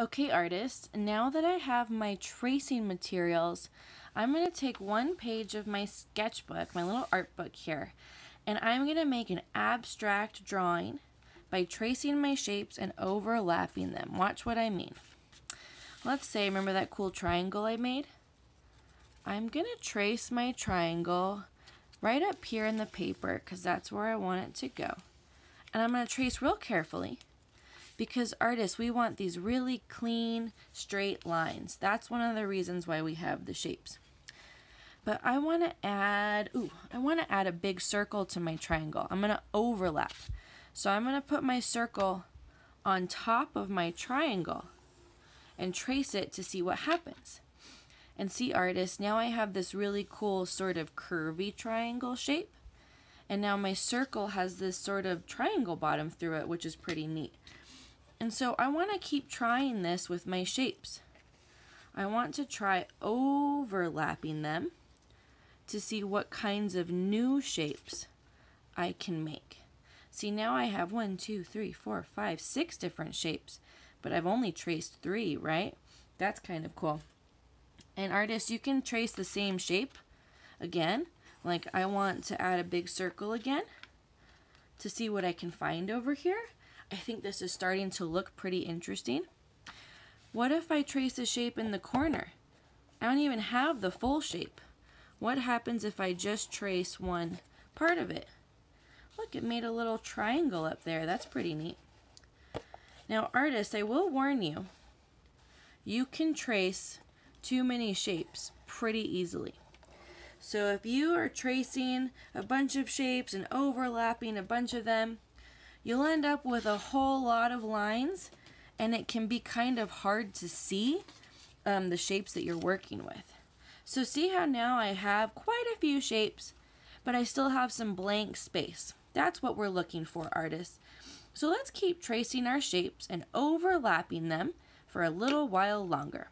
Okay artists, now that I have my tracing materials, I'm going to take one page of my sketchbook, my little art book here, and I'm going to make an abstract drawing by tracing my shapes and overlapping them. Watch what I mean. Let's say, remember that cool triangle I made? I'm going to trace my triangle right up here in the paper because that's where I want it to go. And I'm going to trace real carefully because artists, we want these really clean, straight lines. That's one of the reasons why we have the shapes. But I want to add, ooh, I want to add a big circle to my triangle. I'm going to overlap. So I'm going to put my circle on top of my triangle and trace it to see what happens. And see artists, now I have this really cool sort of curvy triangle shape. And now my circle has this sort of triangle bottom through it, which is pretty neat. And so I want to keep trying this with my shapes. I want to try overlapping them to see what kinds of new shapes I can make. See, now I have one, two, three, four, five, six different shapes, but I've only traced three, right? That's kind of cool. And artists, you can trace the same shape again. Like I want to add a big circle again to see what I can find over here. I think this is starting to look pretty interesting. What if I trace a shape in the corner? I don't even have the full shape. What happens if I just trace one part of it? Look, it made a little triangle up there. That's pretty neat. Now, artists, I will warn you, you can trace too many shapes pretty easily. So if you are tracing a bunch of shapes and overlapping a bunch of them, you'll end up with a whole lot of lines and it can be kind of hard to see um, the shapes that you're working with. So see how now I have quite a few shapes, but I still have some blank space. That's what we're looking for, artists. So let's keep tracing our shapes and overlapping them for a little while longer.